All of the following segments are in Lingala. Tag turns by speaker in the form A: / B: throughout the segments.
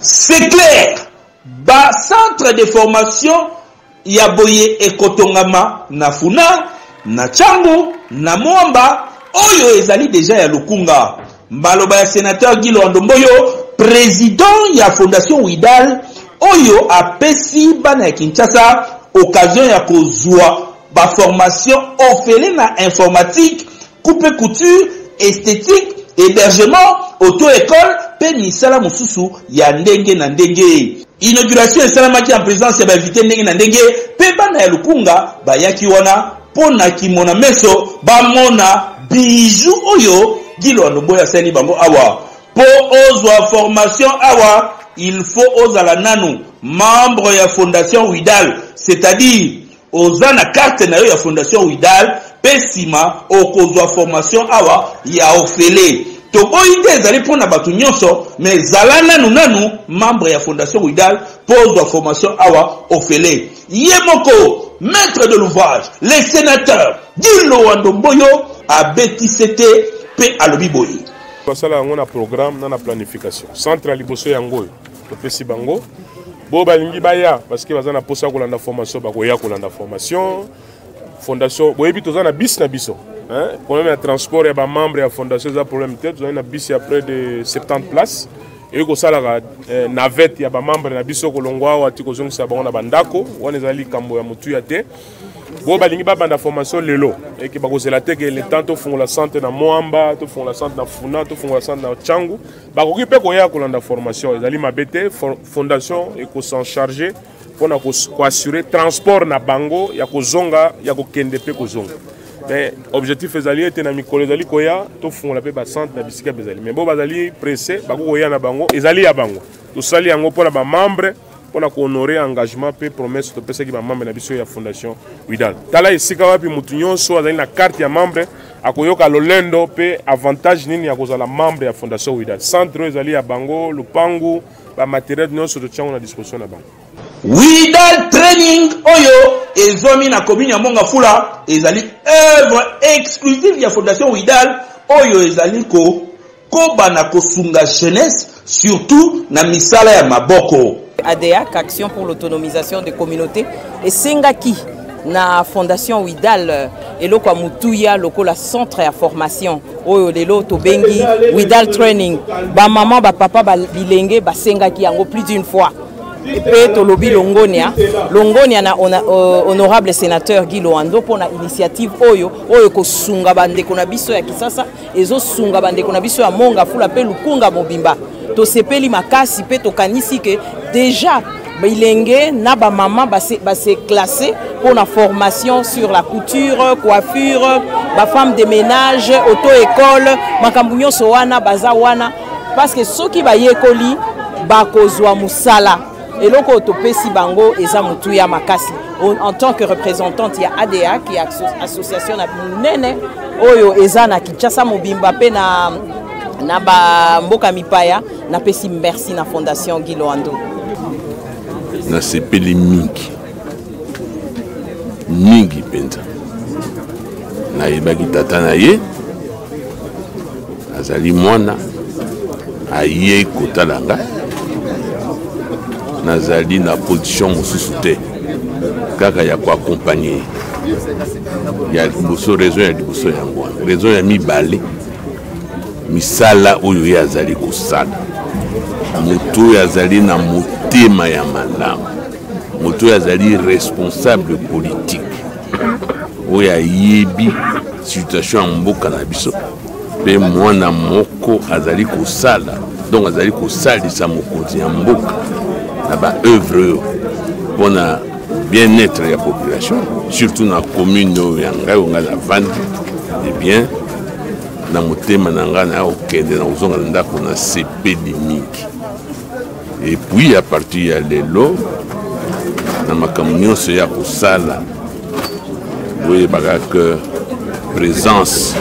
A: C'est clair. Ba centre de formation ya boye ekotongama na Funa, na Changu, na Mwamba, oyo ezali deja ya Lukunga. Mbaloba ya sénateur Guy Lwandomboyo, président ya Fondation Widal, oyo apesi bana ya Kinshasa occasion ya kozua ba formation ofele na informatique coupe et couture, esthétique, hébergement, auto-école mpe misala mosusu ya ndenge na ndenge. Inauguration esalamaki en presence ya bainvite ndenge na ndenge mpe bana ya Lukunga bayaki wana mpo na kimona meso bamona bijoux oyo Guy Loanoboy asali bango awa. Mpo ozwa formation awa, il faut ozala nanu membre ya Fondation Widal, c'est-à-dire Oza na carte na yo ya fondation Widal pe sima okozwa formation awa ya ofele. Toboyi te ezali mpo na bato nyonso, me zala nanu nanu membre ya fondation Widal mpo ozwa formation awa ofele. Ye moko maitre de l'ouvrage, le senateur Gillo Wando Mboyo abeti sete pe alobi boye.
B: Basala yango na programme na na planification. Centre ya liboso yango oyo. topesi bango bo balingi baya parce que baza na posa ya kolanda formation bakoya kolanda formation fondation boyebi toza na bisi na biso hein? problème ya transport ya bamembre ya fondation eza problème te tozali na bisi ya près de 70 place eyi kosalaka eh, navette ya bamembre na biso kolongwa awa ti kozongisa bango na bandako wana ezali likambo ya motuya te bo balingi babanda formation lelo eke bakozela te ke le temps tofungola centre na moamba tofungola centre na funa tofungola centre na cangu bakoki mpe koya kolanda formation ezali mabe te fondation ekosan charge mpo na koassure transport na bango ya kozonga ya kokende mpe kozonga mais objectif ezali ete na mikolo ezali koya tofungola mpe bacentre na bisika bizali mais bo bazali presse bakoki koya na bango ezali ya bango tosali yango mpo na bamembre mpo na kohonore engagement mpe promesse topesaki bamembre na biso ya fondation widal tala esika wapi moto nyonso azali na karte ya membre akoyoka lolendo mpe avantage nini ya kozala membre ya fondation widal centre oyo ezali ya bango lupangu bamateriel nyonso totyango na disposition na bango
A: widal training oyo ezwami na commune ya mongafula ezali œuvre exclusive ya fondation widal oyo ezali ko Koba na kosunga jeunesse surtout na misala ya maboko.
C: ADAC, Action pour l'autonomisation des communautés, esengaki na fondation widal euh, eloko ya motuya lokola centre ya formation oyo lelo tobengi widal training bamama bapapa bilenge basengaki yango plus d'une fois mpe tolobi longonia longonia na euh, honorable sénateur guy loando mpo na initiative oyo oyo ekosunga bandeko na biso ya kisasa ezosunga bandeko na biso ya monga fula mpe lukunga mobimba tosepeli makasi mpe tokanisi ke deja bilenge na bamama baseklasse base mpo na formation sur la couture coiffure bafemme de ménage auto école makambo nyonso wana baza wana parce que soki bayekoli bakozwa mosala eloko oyo topesi bango eza motuya makasi en tant que représentante ya ada ki association na monene oyo eza na kinshasa mobimba mpe na, na bamboka mipaya napesi merci na fondation guiloando
D: nasepeli mingi mingi mpenza nayebaki tata na ye azali mwana aye kotala ngai nazali na position mosusu te kaka ya koakompagne ye ya liboso raison ya liboso yango wana raison ya mibale misala oyo ye azali kosala moto oyo azali na motema ya malamu moto oyo azali responsable politique oyo ayebi situation ya mboka na biso mpe mwana moko azali kosala donc azali kosalisa mokonzi ya mboka na baœuvre oyo mpo na bien-être ya population surtout na commune oyo ya ngai oyo ngai navandi ebien na motema na ngai naya kokende na kozonga na ndako na sepeli mingi Et puis à partir ya lelo na makambo nyonso ya kosala boyebaka que présence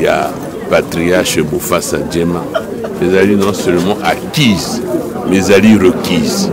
D: ya patriarche Bofasa Djema ezali non seulement acquise mais ezali requise.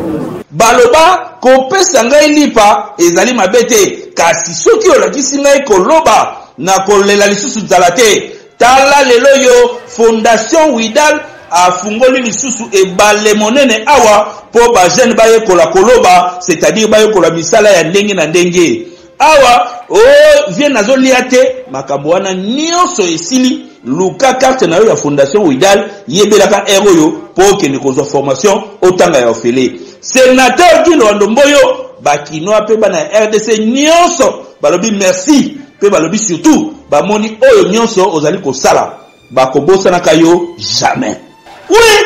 A: Baloba kopesa ngai lipa ezali mabe te kasi soki olakisi ngai koloba na kolela lisusu nzala te Tala lelo oyo Fondation Widal afungoli lisusu ebale monene awa mpo ba jeune bayekola koloba c'est-à-dire bayekola misala ya ndenge na ndenge awa o oh, vie nazolia te makambo wana nyonso esili luka carte na yo ya fondation widal yebelaka ere oyo mpo okende kozwa formation otanga ya ofele senateur gilwando mboyo bakinois mpe bana ya rdc nyonso balobi merci Mpe balobi surtout bamoni oyo nyonso ozali kosala bakobosanaka yo jamais. Oui!